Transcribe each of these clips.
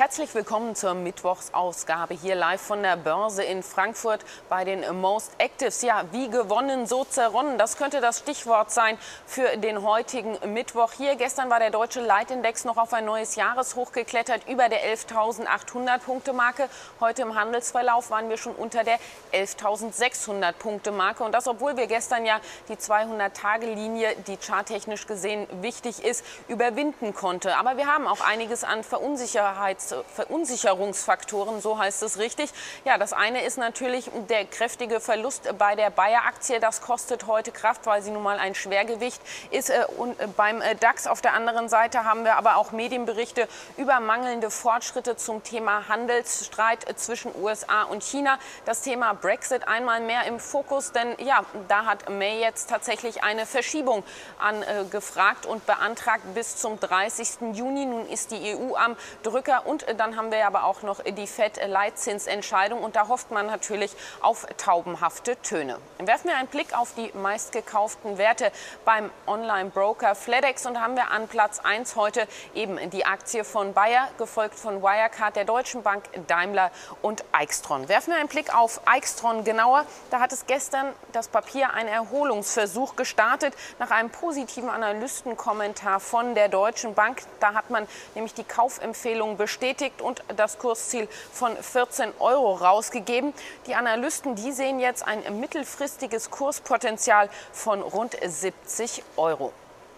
Herzlich willkommen zur Mittwochsausgabe hier live von der Börse in Frankfurt bei den Most Actives. Ja, wie gewonnen, so zerronnen. Das könnte das Stichwort sein für den heutigen Mittwoch. Hier gestern war der deutsche Leitindex noch auf ein neues Jahreshoch geklettert, über der 11.800 Punkte Marke. Heute im Handelsverlauf waren wir schon unter der 11.600 Punkte Marke. Und das, obwohl wir gestern ja die 200-Tage-Linie, die charttechnisch gesehen wichtig ist, überwinden konnte. Aber wir haben auch einiges an Verunsicherheits Verunsicherungsfaktoren, so heißt es richtig. Ja, das eine ist natürlich der kräftige Verlust bei der Bayer-Aktie. Das kostet heute Kraft, weil sie nun mal ein Schwergewicht ist. Äh, und äh, beim äh, DAX auf der anderen Seite haben wir aber auch Medienberichte über mangelnde Fortschritte zum Thema Handelsstreit zwischen USA und China. Das Thema Brexit einmal mehr im Fokus, denn ja, da hat May jetzt tatsächlich eine Verschiebung angefragt und beantragt bis zum 30. Juni. Nun ist die EU am Drücker und und dann haben wir aber auch noch die FED-Leitzinsentscheidung. Und da hofft man natürlich auf taubenhafte Töne. Werfen wir einen Blick auf die meistgekauften Werte beim Online-Broker FedEx. Und haben wir an Platz 1 heute eben die Aktie von Bayer, gefolgt von Wirecard, der Deutschen Bank, Daimler und Eichstron. Werfen wir einen Blick auf Eichstron genauer. Da hat es gestern das Papier einen Erholungsversuch gestartet nach einem positiven Analystenkommentar von der Deutschen Bank. Da hat man nämlich die Kaufempfehlung bestätigt bestätigt und das Kursziel von 14 Euro rausgegeben. Die Analysten, die sehen jetzt ein mittelfristiges Kurspotenzial von rund 70 Euro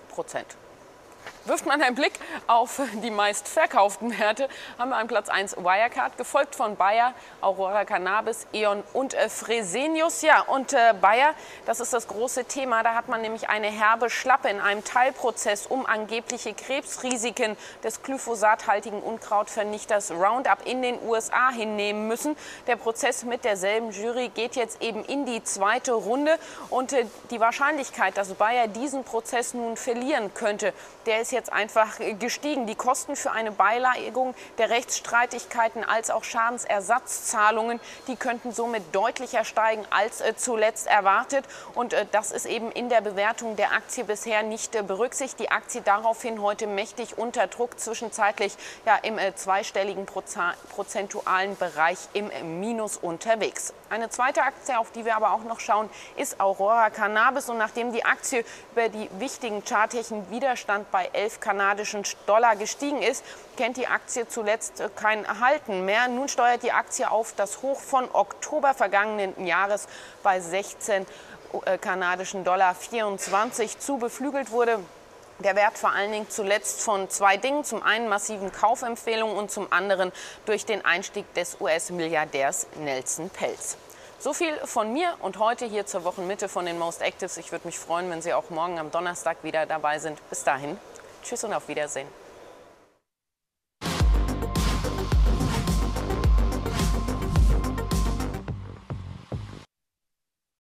Prozent. Wirft man einen Blick auf die meistverkauften Werte, haben wir an Platz 1 Wirecard, gefolgt von Bayer, Aurora Cannabis, E.ON und äh, Fresenius. Ja, und äh, Bayer, das ist das große Thema. Da hat man nämlich eine herbe Schlappe in einem Teilprozess um angebliche Krebsrisiken des glyphosathaltigen Unkrautvernichters Roundup in den USA hinnehmen müssen. Der Prozess mit derselben Jury geht jetzt eben in die zweite Runde. Und äh, die Wahrscheinlichkeit, dass Bayer diesen Prozess nun verlieren könnte, der ist jetzt einfach gestiegen. Die Kosten für eine Beilegung der Rechtsstreitigkeiten als auch Schadensersatzzahlungen, die könnten somit deutlicher steigen als äh, zuletzt erwartet. Und äh, das ist eben in der Bewertung der Aktie bisher nicht äh, berücksichtigt. Die Aktie daraufhin heute mächtig unter Druck, zwischenzeitlich ja, im äh, zweistelligen prozentualen Bereich im äh, Minus unterwegs. Eine zweite Aktie, auf die wir aber auch noch schauen, ist Aurora Cannabis. Und nachdem die Aktie über die wichtigen charttechischen Widerstand bei 11 kanadischen Dollar gestiegen ist, kennt die Aktie zuletzt kein Erhalten mehr. Nun steuert die Aktie auf das Hoch von Oktober vergangenen Jahres bei 16 äh, kanadischen Dollar 24 zu. Beflügelt wurde der Wert vor allen Dingen zuletzt von zwei Dingen. Zum einen massiven Kaufempfehlungen und zum anderen durch den Einstieg des US-Milliardärs Nelson Pelz. So viel von mir und heute hier zur Wochenmitte von den Most Actives. Ich würde mich freuen, wenn Sie auch morgen am Donnerstag wieder dabei sind. Bis dahin, tschüss und auf Wiedersehen.